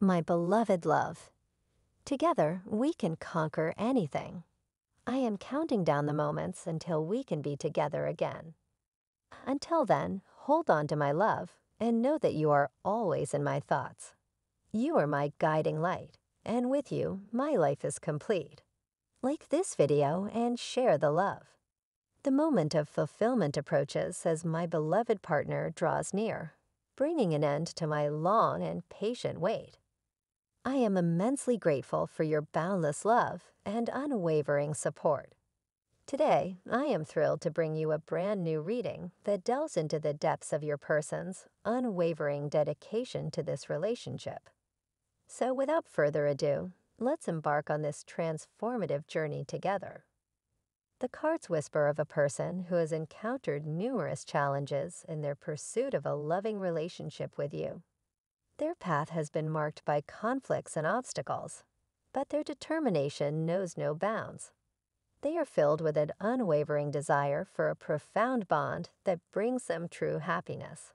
My beloved love, together we can conquer anything. I am counting down the moments until we can be together again. Until then, hold on to my love and know that you are always in my thoughts. You are my guiding light, and with you, my life is complete. Like this video and share the love. The moment of fulfillment approaches as my beloved partner draws near, bringing an end to my long and patient wait. I am immensely grateful for your boundless love and unwavering support. Today, I am thrilled to bring you a brand new reading that delves into the depths of your person's unwavering dedication to this relationship. So, without further ado, let's embark on this transformative journey together. The cards whisper of a person who has encountered numerous challenges in their pursuit of a loving relationship with you. Their path has been marked by conflicts and obstacles, but their determination knows no bounds. They are filled with an unwavering desire for a profound bond that brings them true happiness.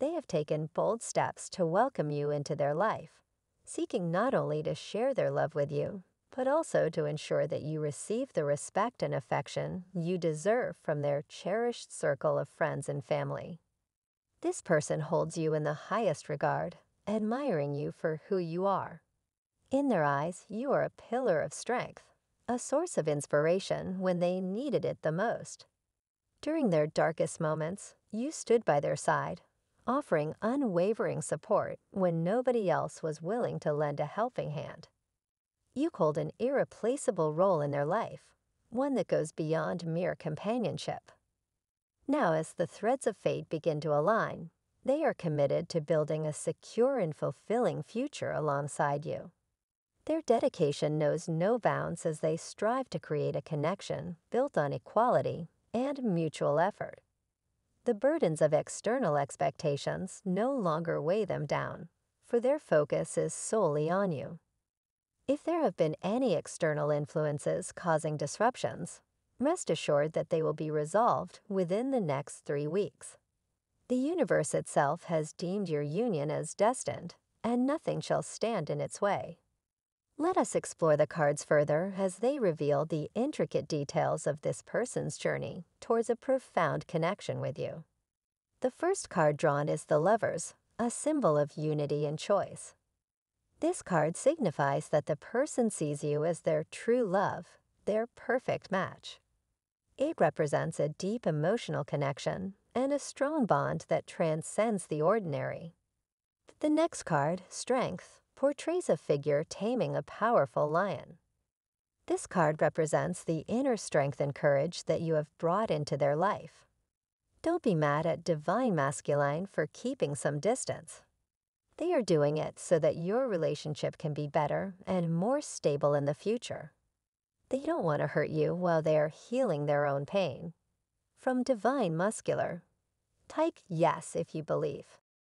They have taken bold steps to welcome you into their life, seeking not only to share their love with you, but also to ensure that you receive the respect and affection you deserve from their cherished circle of friends and family. This person holds you in the highest regard, admiring you for who you are. In their eyes, you are a pillar of strength, a source of inspiration when they needed it the most. During their darkest moments, you stood by their side, offering unwavering support when nobody else was willing to lend a helping hand. You hold an irreplaceable role in their life, one that goes beyond mere companionship. Now, as the threads of fate begin to align, they are committed to building a secure and fulfilling future alongside you. Their dedication knows no bounds as they strive to create a connection built on equality and mutual effort. The burdens of external expectations no longer weigh them down, for their focus is solely on you. If there have been any external influences causing disruptions, rest assured that they will be resolved within the next three weeks. The universe itself has deemed your union as destined, and nothing shall stand in its way. Let us explore the cards further as they reveal the intricate details of this person's journey towards a profound connection with you. The first card drawn is the Lovers, a symbol of unity and choice. This card signifies that the person sees you as their true love, their perfect match. It represents a deep emotional connection and a strong bond that transcends the ordinary. The next card, Strength, portrays a figure taming a powerful lion. This card represents the inner strength and courage that you have brought into their life. Don't be mad at Divine Masculine for keeping some distance. They are doing it so that your relationship can be better and more stable in the future. They don't want to hurt you while they are healing their own pain. From Divine Masculine, type yes if you believe.